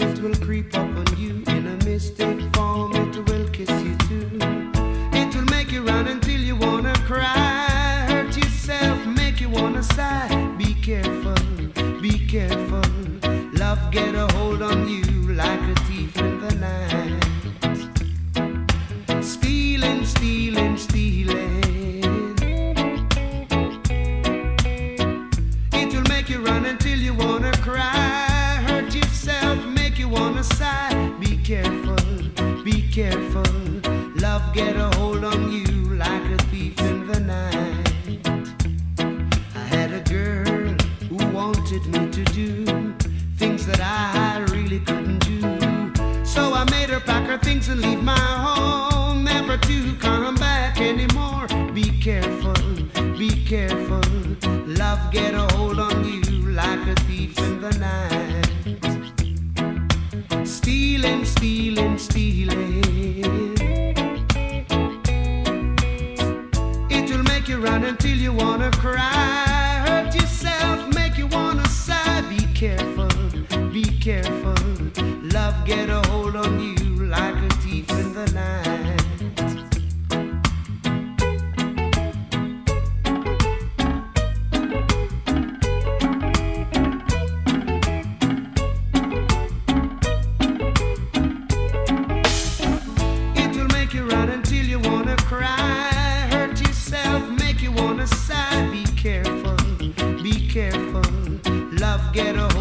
upon you in a mistake form. It will kiss you too. It will make you run until you wanna cry. Hurt yourself, make you wanna sigh. Be careful, Be careful, be careful. Love get a hold on you like a thief in the night. I had a girl who wanted me to do things that I really couldn't do. So I made her pack her things and leave my home, never to come back anymore. Be careful, be careful. Love get a hold on Stealing, stealing, stealing. It will make you run until you wanna cry. Hurt yourself, make you wanna sigh. Be careful, be careful. Love get a hold on you you run until you wanna cry. Hurt yourself, make you wanna sigh. Be careful, be careful. Love get a